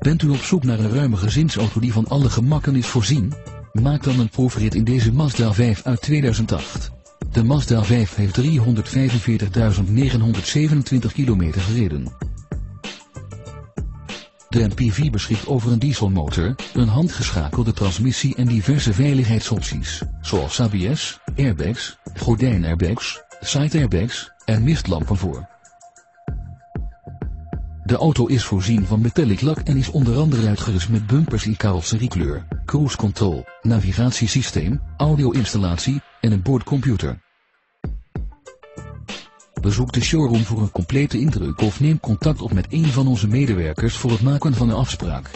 Bent u op zoek naar een ruime gezinsauto die van alle gemakken is voorzien? Maak dan een proefrit in deze Mazda 5 uit 2008. De Mazda 5 heeft 345.927 kilometer gereden. De MPV beschikt over een dieselmotor, een handgeschakelde transmissie en diverse veiligheidsopties, zoals ABS, airbags, gordijnairbags, side airbags en mistlampen voor. De auto is voorzien van metallic lak en is onder andere uitgerust met bumpers in carrosseriekleur, cruise control, navigatiesysteem, audio-installatie en een boordcomputer. Bezoek de showroom voor een complete indruk of neem contact op met een van onze medewerkers voor het maken van een afspraak.